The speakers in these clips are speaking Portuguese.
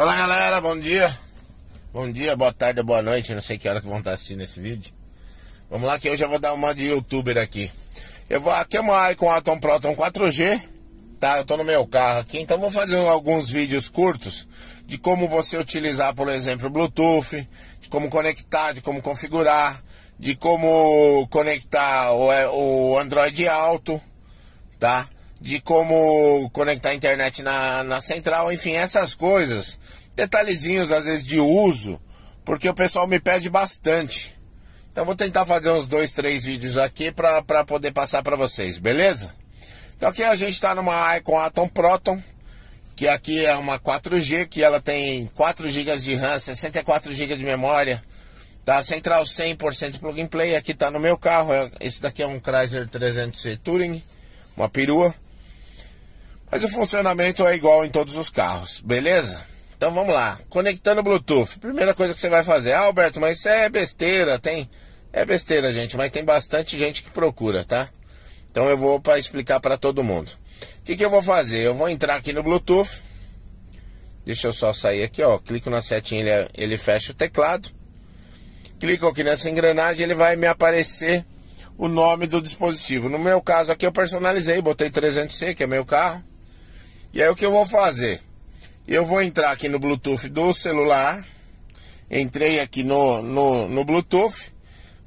Olá galera, bom dia. Bom dia, boa tarde, boa noite. Não sei que hora que vão estar assistindo esse vídeo. Vamos lá que eu já vou dar uma de youtuber aqui. Eu vou aqui é uma Icon Atom Proton 4G. Tá, eu tô no meu carro aqui, então vou fazer alguns vídeos curtos de como você utilizar, por exemplo, o Bluetooth, de como conectar, de como configurar, de como conectar o, é, o Android Auto, tá? De como conectar a internet na, na central, enfim, essas coisas. Detalhezinhos, às vezes, de uso, porque o pessoal me pede bastante. Então, vou tentar fazer uns dois, três vídeos aqui para poder passar para vocês, beleza? Então, aqui a gente está numa Icon Atom Proton, que aqui é uma 4G, que ela tem 4 GB de RAM, 64 GB de memória, tá? Central 100% plug and play, aqui está no meu carro, é, esse daqui é um Chrysler 300C Touring, uma perua. Mas o funcionamento é igual em todos os carros, beleza? Então vamos lá, conectando o Bluetooth. Primeira coisa que você vai fazer, ah, Alberto, mas isso é besteira, tem. É besteira, gente, mas tem bastante gente que procura, tá? Então eu vou para explicar para todo mundo. O que, que eu vou fazer? Eu vou entrar aqui no Bluetooth. Deixa eu só sair aqui, ó. Clico na setinha, ele, ele fecha o teclado. Clico aqui nessa engrenagem, ele vai me aparecer o nome do dispositivo. No meu caso aqui eu personalizei, botei 300C, que é meu carro. E aí o que eu vou fazer? Eu vou entrar aqui no Bluetooth do celular. Entrei aqui no, no, no Bluetooth.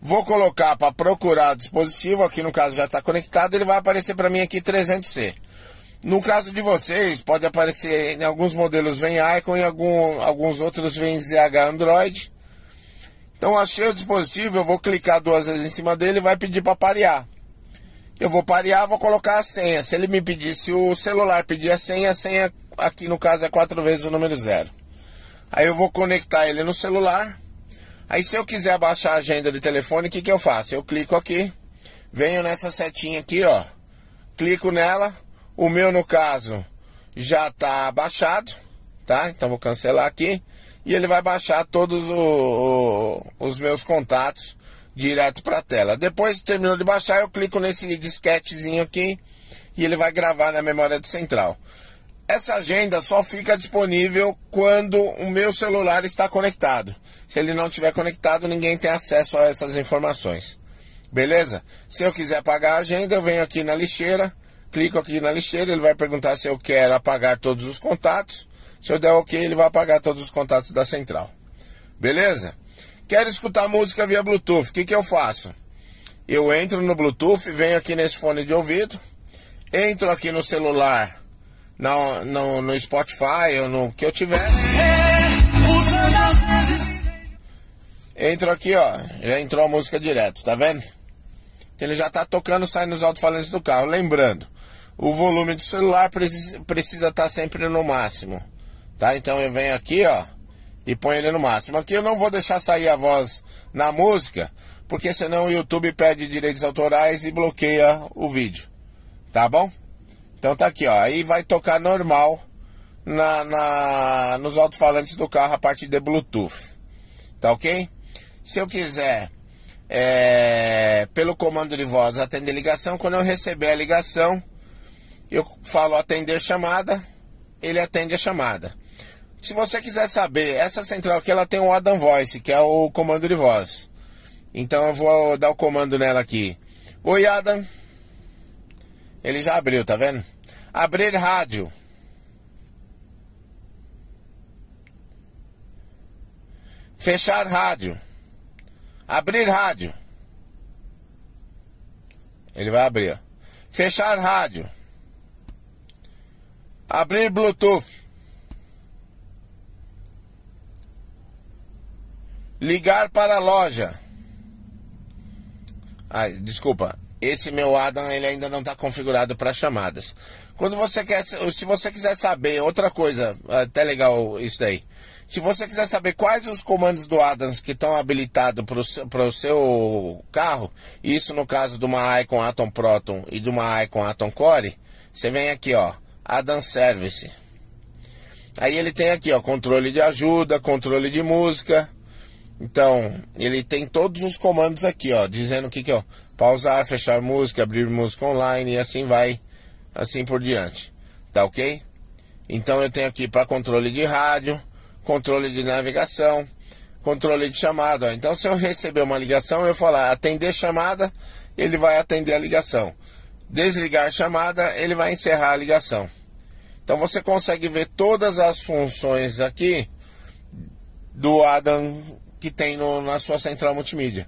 Vou colocar para procurar o dispositivo. Aqui no caso já está conectado. Ele vai aparecer para mim aqui 300C. No caso de vocês, pode aparecer em alguns modelos vem Icon e algum, alguns outros vem ZH Android. Então achei o dispositivo, eu vou clicar duas vezes em cima dele e vai pedir para parear. Eu vou parear, vou colocar a senha. Se ele me pedir, se o celular pedir a senha, a senha aqui no caso é quatro vezes o número zero. Aí eu vou conectar ele no celular. Aí se eu quiser baixar a agenda de telefone, o que, que eu faço? Eu clico aqui, venho nessa setinha aqui, ó. Clico nela. O meu, no caso, já está baixado, tá? Então vou cancelar aqui. E ele vai baixar todos o, o, os meus contatos direto para a tela. Depois terminou de baixar, eu clico nesse disquetezinho aqui e ele vai gravar na memória central. Essa agenda só fica disponível quando o meu celular está conectado. Se ele não estiver conectado, ninguém tem acesso a essas informações. Beleza? Se eu quiser apagar a agenda, eu venho aqui na lixeira, clico aqui na lixeira, ele vai perguntar se eu quero apagar todos os contatos. Se eu der OK, ele vai apagar todos os contatos da central. Beleza? Quero escutar música via Bluetooth. O que, que eu faço? Eu entro no Bluetooth, venho aqui nesse fone de ouvido, entro aqui no celular, no, no, no Spotify ou no que eu tiver. Entro aqui, ó. Já entrou a música direto, tá vendo? Ele já tá tocando, sai nos alto-falantes do carro. Lembrando, o volume do celular precisa estar tá sempre no máximo. Tá? Então eu venho aqui, ó e põe ele no máximo. Aqui eu não vou deixar sair a voz na música, porque senão o YouTube pede direitos autorais e bloqueia o vídeo. Tá bom? Então tá aqui, ó. Aí vai tocar normal na, na nos alto-falantes do carro a partir de Bluetooth. Tá ok? Se eu quiser, é, pelo comando de voz, atender ligação, quando eu receber a ligação, eu falo atender chamada, ele atende a chamada. Se você quiser saber, essa central aqui ela tem um Adam Voice, que é o comando de voz. Então eu vou dar o comando nela aqui. Oi Adam. Ele já abriu, tá vendo? Abrir rádio. Fechar rádio. Abrir rádio. Ele vai abrir. Fechar rádio. Abrir Bluetooth. Ligar para a loja. Ai, desculpa. Esse meu Adam ele ainda não está configurado para chamadas. Quando você quer, se você quiser saber outra coisa, até legal isso daí. Se você quiser saber quais os comandos do Adams que estão habilitados para o seu carro, isso no caso de uma Icon Atom Proton e de uma Icon Atom Core, você vem aqui, ó, Adam Service. Aí ele tem aqui, ó, controle de ajuda, controle de música, então, ele tem todos os comandos aqui, ó, dizendo o que que é, pausar, fechar música, abrir música online e assim vai, assim por diante. Tá ok? Então eu tenho aqui para controle de rádio, controle de navegação, controle de chamada. Então, se eu receber uma ligação, eu falar atender chamada, ele vai atender a ligação. Desligar a chamada, ele vai encerrar a ligação. Então, você consegue ver todas as funções aqui do Adam que tem no, na sua central multimídia,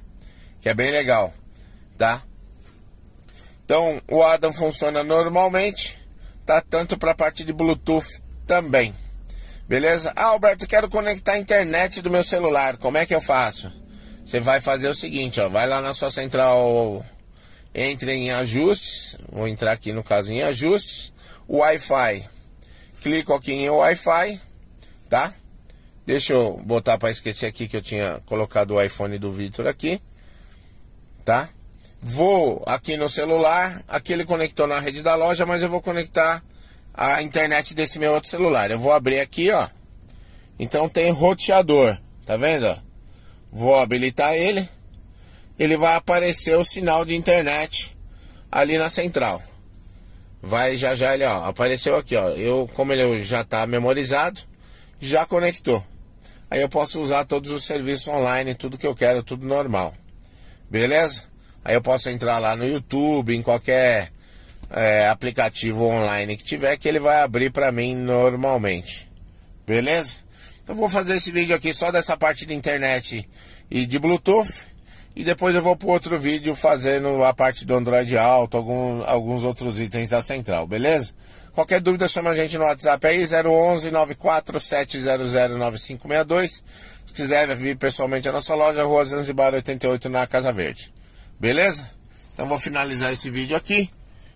que é bem legal, tá? Então, o Adam funciona normalmente, tá? Tanto para a parte de Bluetooth também. Beleza? Ah, Alberto, quero conectar a internet do meu celular. Como é que eu faço? Você vai fazer o seguinte, ó, vai lá na sua central, entre em ajustes, vou entrar aqui no caso em ajustes, Wi-Fi. Clico aqui em Wi-Fi, tá? Deixa eu botar para esquecer aqui que eu tinha colocado o iPhone do Vitor aqui, tá? Vou aqui no celular, aqui ele conectou na rede da loja, mas eu vou conectar a internet desse meu outro celular. Eu vou abrir aqui, ó. Então tem roteador, tá vendo? Vou habilitar ele. Ele vai aparecer o sinal de internet ali na central. Vai já já ele, ó, apareceu aqui, ó. Eu, como ele já está memorizado, já conectou. Aí eu posso usar todos os serviços online, tudo que eu quero, tudo normal. Beleza? Aí eu posso entrar lá no YouTube, em qualquer é, aplicativo online que tiver, que ele vai abrir para mim normalmente. Beleza? Então vou fazer esse vídeo aqui só dessa parte de internet e de Bluetooth. E depois eu vou para outro vídeo fazendo a parte do Android Auto, algum, alguns outros itens da central, beleza? Qualquer dúvida chama a gente no WhatsApp aí, 011 94700 9562. Se quiser vir pessoalmente à nossa loja, Rua Zanzibar 88 na Casa Verde. Beleza? Então vou finalizar esse vídeo aqui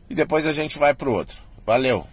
e depois a gente vai pro outro. Valeu!